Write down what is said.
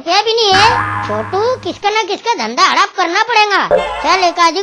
रुपया भी नहीं है। छोटू किसका न किसका धंधा हड़प करना पड़ेगा। चल एक आधी